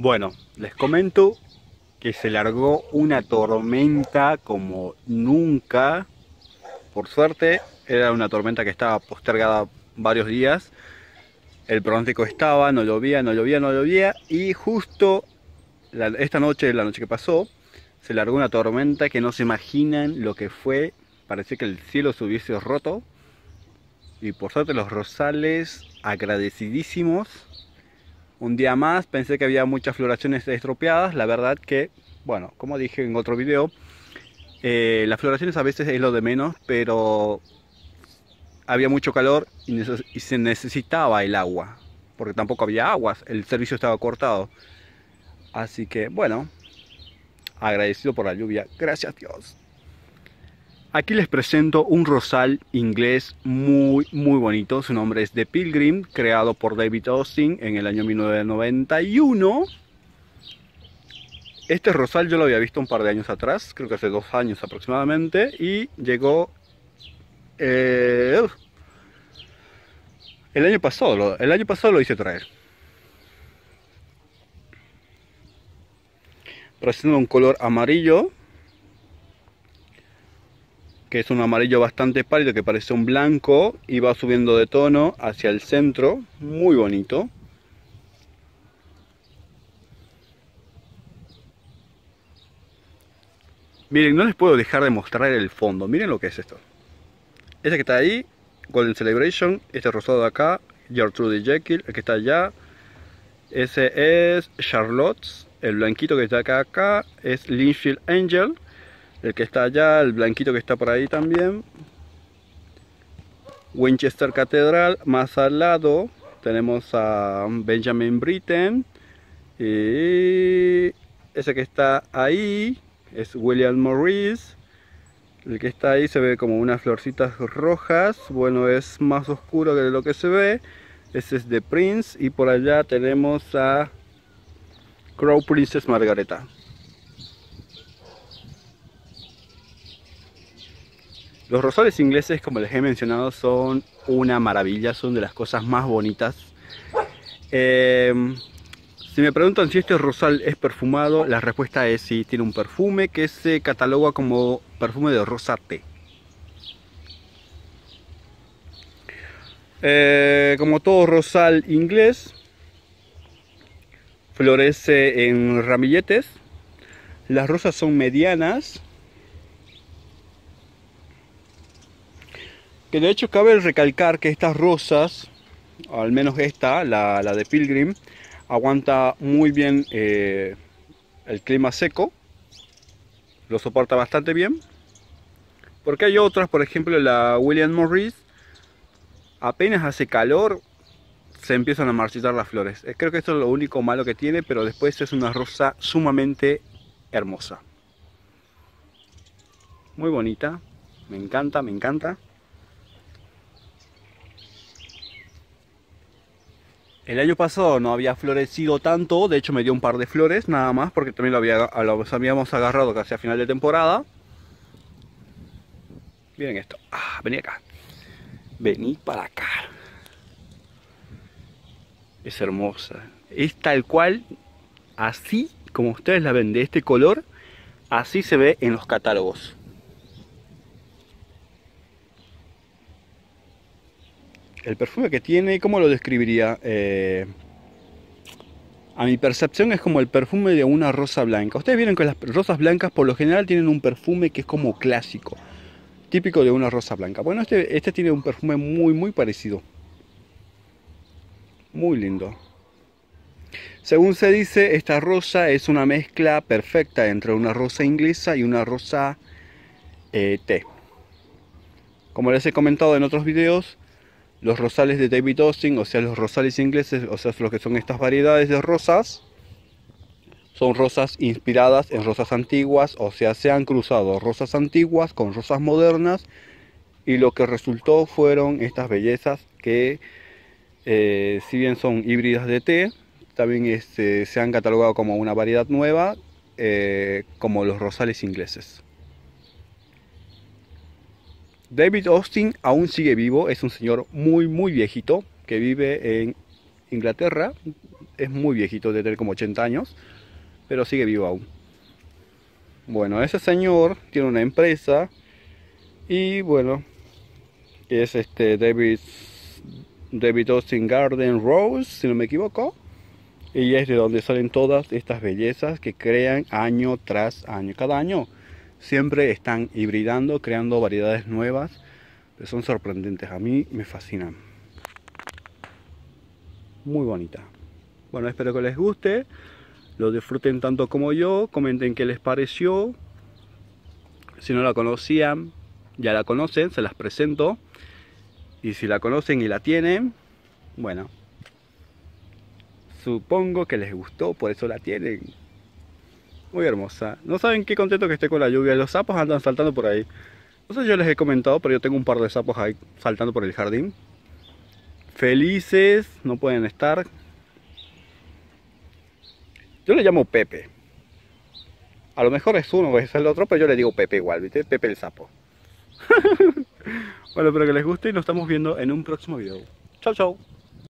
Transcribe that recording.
Bueno, les comento que se largó una tormenta como nunca. Por suerte, era una tormenta que estaba postergada varios días. El pronóstico estaba, no llovía, no llovía, no llovía. Y justo esta noche, la noche que pasó, se largó una tormenta que no se imaginan lo que fue. Parecía que el cielo se hubiese roto. Y por suerte los rosales agradecidísimos un día más. Pensé que había muchas floraciones estropeadas. La verdad que, bueno, como dije en otro video, eh, las floraciones a veces es lo de menos, pero había mucho calor y, y se necesitaba el agua. Porque tampoco había aguas, el servicio estaba cortado. Así que, bueno, agradecido por la lluvia. Gracias Dios. Aquí les presento un rosal inglés muy muy bonito. Su nombre es The Pilgrim, creado por David Austin en el año 1991. Este rosal yo lo había visto un par de años atrás, creo que hace dos años aproximadamente, y llegó eh, el año pasado. El año pasado lo hice traer. Presenta un color amarillo que es un amarillo bastante pálido que parece un blanco y va subiendo de tono hacia el centro, muy bonito. Miren, no les puedo dejar de mostrar el fondo, miren lo que es esto. Ese que está ahí, Golden Celebration, este rosado de acá, Gertrude Jekyll, el que está allá, ese es Charlotte's, el blanquito que está acá, acá es Linfield Angel, el que está allá, el blanquito que está por ahí también. Winchester Catedral, más al lado tenemos a Benjamin Britten. Y ese que está ahí es William Morris. El que está ahí se ve como unas florcitas rojas. Bueno, es más oscuro que lo que se ve. Ese es de Prince. Y por allá tenemos a Crow Princess Margareta. Los rosales ingleses, como les he mencionado, son una maravilla, son de las cosas más bonitas. Em, si me preguntan si este rosal es perfumado, la respuesta es sí, tiene un perfume que se cataloga como perfume de rosa té. Eh, como todo rosal inglés, florece en ramilletes. Las rosas son medianas, Que de hecho cabe recalcar que estas rosas, al menos esta, la, de Pilgrim, aguanta muy bien eh, el clima seco. Lo soporta bastante bien. Porque hay otras, por ejemplo la William Morris, apenas hace calor, se empiezan a marchitar las flores. Eh, creo que esto es lo único malo que tiene, pero después es una rosa sumamente hermosa. Muy bonita, me encanta, me encanta. El año pasado no había florecido tanto, de hecho me dio un par de flores nada más, porque también lo, había, habíamos agarrado casi a final de temporada. Miren esto, ah, vení acá, vení para acá. Es hermosa, es tal cual, así como ustedes la ven de este color, así se ve en los catálogos. El perfume que tiene, ¿cómo lo describiría? Eh, a mi percepción es como el perfume de una rosa blanca. Ustedes vieron que las rosas blancas por lo general tienen un perfume que es como clásico, típico de una rosa blanca. Bueno, este, este tiene un perfume muy, muy parecido. Muy lindo. Según se dice, esta rosa es una mezcla perfecta entre una rosa inglesa y una rosa eh, té. Como les he comentado en otros videos, los rosales de David Austin, o sea, los rosales ingleses, o sea, lo que son estas variedades de rosas, son rosas inspiradas en rosas antiguas, o sea, se han cruzado rosas antiguas con rosas modernas, y lo que resultó fueron estas bellezas que, eh, si bien son híbridas de té, también este, se han catalogado como una variedad nueva, eh, como los rosales ingleses. David Austin aún sigue vivo, es un señor muy muy viejito que vive en Inglaterra. Es muy viejito, de tener como 80 años, pero sigue vivo aún. Bueno, ese señor tiene una empresa y bueno, es este David, David Austin Garden Rose, si no me equivoco. Y es de donde salen todas estas bellezas que crean año tras año. Cada año siempre están hibridando, creando variedades nuevas que son sorprendentes. A mí me fascinan. Muy bonita. Bueno, espero que les guste. Lo disfruten tanto como yo. Comenten qué les pareció. Si no la conocían, ya la conocen, se las presento. Y si la conocen y la tienen, bueno, supongo que les gustó, por eso la tienen. Muy hermosa. No saben qué contento que esté con la lluvia. Los sapos andan saltando por ahí. No sé si yo les he comentado, pero yo tengo un par de sapos ahí saltando por el jardín. Felices, no pueden estar. Yo le llamo Pepe. A lo mejor es uno es el otro, pero yo le digo Pepe igual, ¿viste? Pepe el sapo. bueno, espero que les guste y nos estamos viendo en un próximo video. Chau, chau.